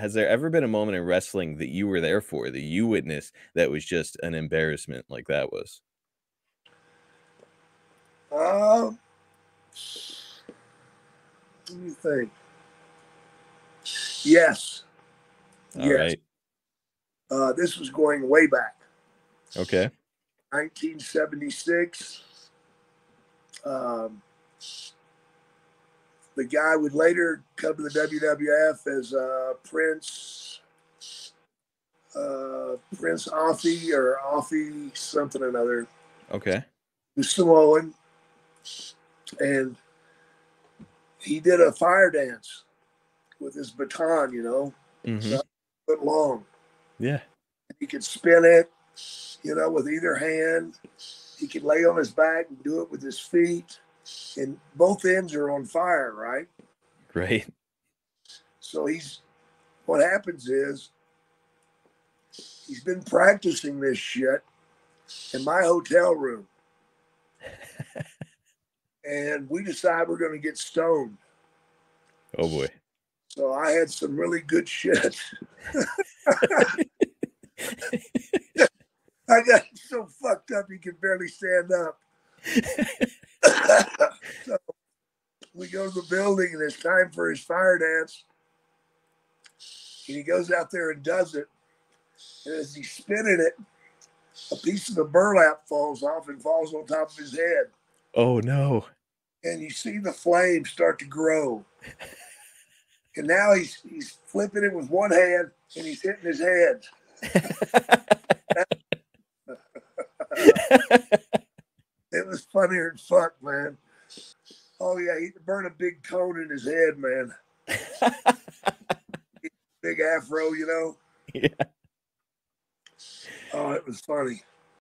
has there ever been a moment in wrestling that you were there for, that you witnessed, that was just an embarrassment like that was? Um, let me think. Yes. All yes. right. Uh, this was going way back. Okay. 1976. Um, the guy would later come to the WWF as uh, Prince uh, Prince Afi or Afi something or another. Okay. Who's Samoan, and he did a fire dance with his baton. You know, hmm foot long. Yeah. He could spin it, you know, with either hand. He could lay on his back and do it with his feet. And both ends are on fire, right? Right. So he's what happens is he's been practicing this shit in my hotel room. and we decide we're going to get stoned. Oh boy. So I had some really good shit. I got so fucked up he could barely stand up. So we go to the building and it's time for his fire dance. And he goes out there and does it. And as he's spinning it, a piece of the burlap falls off and falls on top of his head. Oh no. And you see the flame start to grow. And now he's he's flipping it with one hand and he's hitting his head. Funnier than fuck, man. Oh yeah, he burned a big cone in his head, man. Big afro, you know. yeah. Oh, it was funny.